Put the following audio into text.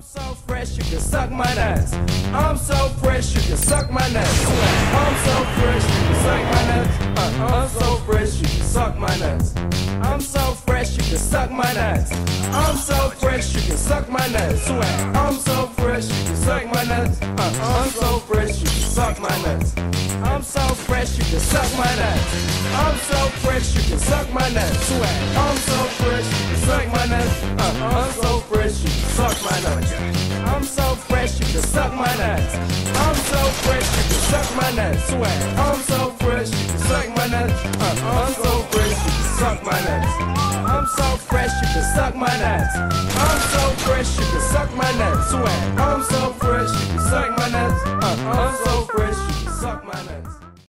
I'm so fresh, you can suck my nuts. I'm so fresh, you can suck my nuts. I'm so fresh, you can suck my nuts. Uh, I'm so fresh, you can suck my nuts. I'm so fresh, you can suck my nuts. I'm so fresh, you can suck my nuts. I'm so fresh, you can suck my nuts. Uh, I'm so fresh, you can suck my nuts. I'm so fresh, you can suck my nuts. I'm so fresh, you can suck my nuts. I'm so fresh, you can suck my nuts. Uh, I'm so fresh, I'm so fresh, you can suck my nuts. I'm so fresh, you can suck my nuts. I'm so fresh, you can suck my nuts. I'm so fresh, you can suck my nuts. Uh-uh. I'm so fresh, you can suck my nuts. I'm so fresh, you can suck my nuts. I'm so fresh, you can suck my nuts. I'm so